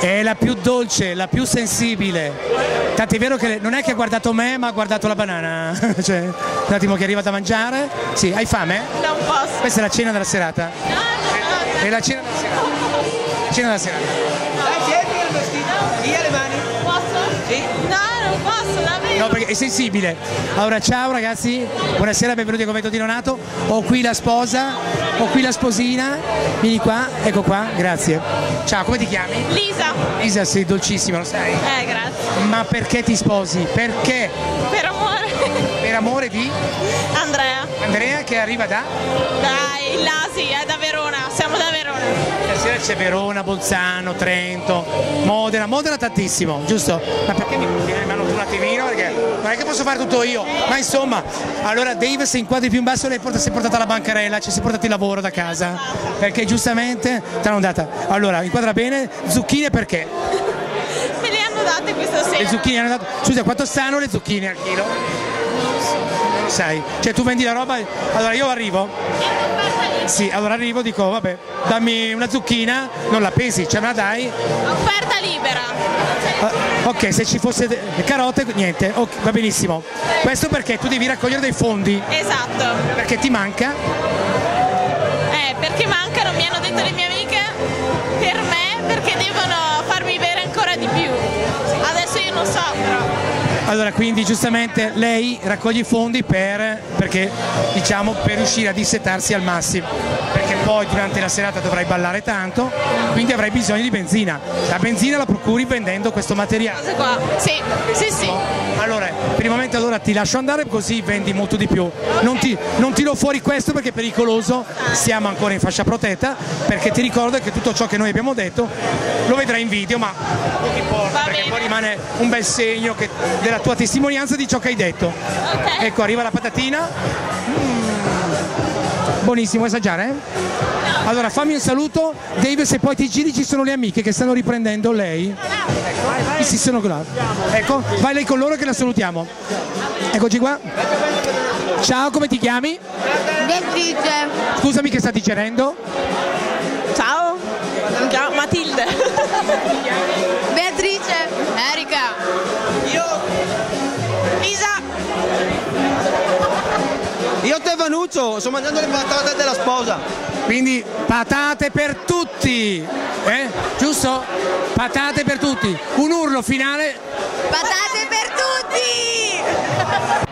È la più dolce, la più sensibile. Tant'è vero che non è che ha guardato me, ma ha guardato la banana. cioè, un attimo che arriva da mangiare. Sì, hai fame? Da un posto. Questa è la cena della serata. No, no, no. È la cena della serata. Cena della serata. Dai, tieni il vestito, via le mani. Posso? Sì. No, perché è sensibile. Allora, ciao ragazzi, buonasera, benvenuti al convento di Nonato. Ho qui la sposa, ho qui la sposina. Vieni qua, ecco qua, grazie. Ciao, come ti chiami? Lisa. Lisa, sei dolcissima, lo sai. Eh, grazie. Ma perché ti sposi? Perché? Per amore. Per amore di Andrea. Andrea che arriva da? Dai, Lasi, è da Verona. Siamo da Verona. Stasera c'è Verona, Bolzano, Trento, Modena, Modena tantissimo, giusto? Ma perché mi tu un attimino? Perché non è che posso fare tutto io, ma insomma, allora Dave se inquadri più in basso lei porta, si è portata la bancarella, ci si è portati il lavoro da casa, perché giustamente te l'hanno data. Allora, inquadra bene, zucchine perché? Me le hanno date questa sera. Le zucchine hanno dato. Scusa, quanto stanno le zucchine al chilo? Non sai. Cioè tu vendi la roba. Allora io arrivo. Sì, allora arrivo, dico, vabbè, dammi una zucchina, non la pesi, ce me la dai. Offerta libera. Ok, se ci fosse carote, niente, ok, va benissimo. Questo perché tu devi raccogliere dei fondi, Esatto. perché ti manca. Eh, perché mancano, mi hanno detto le mie Allora, quindi giustamente lei raccoglie i fondi per, perché, diciamo, per riuscire a dissetarsi al massimo. Perché poi durante la serata dovrai ballare tanto, quindi avrai bisogno di benzina. La benzina la procuri vendendo questo materiale. Qua. Sì, sì, sì. Allora, per il momento allora ti lascio andare così vendi molto di più. Non, ti, non tiro fuori questo perché è pericoloso, siamo ancora in fascia protetta, perché ti ricordo che tutto ciò che noi abbiamo detto lo vedrai in video, ma non ti importa, perché bene. poi rimane un bel segno che- della tua testimonianza di ciò che hai detto. Ok. Ecco, arriva la patatina. Mm. Buonissimo, vuoi assaggiare? eh? Allora fammi un saluto, Dave se poi ti giri ci sono le amiche che stanno riprendendo lei. Ecco, sì, sono là. Ecco, vai lei con loro che la salutiamo. Eccoci qua. Ciao, come ti chiami? Beatrice. Scusami che sta digerendo. Ciao. Mi chiamo Matilde. Io, Lisa. io Tevanuccio, sto mangiando le patate della sposa. Quindi patate per tutti. Eh? Giusto? Patate per tutti. Un urlo finale. patate per tutti!